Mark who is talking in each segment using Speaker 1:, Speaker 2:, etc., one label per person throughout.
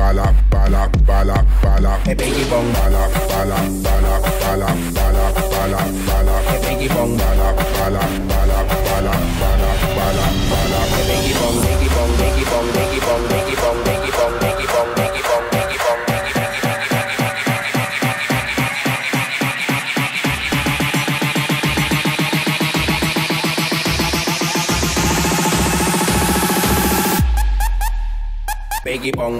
Speaker 1: bala bala bala bala
Speaker 2: hey baby bong
Speaker 1: bala bala bala
Speaker 2: Biggie bong.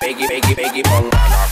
Speaker 2: Biggie biggie biggie bong.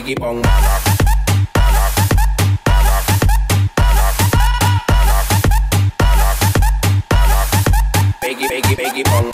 Speaker 2: biggie bong. Biggie keep on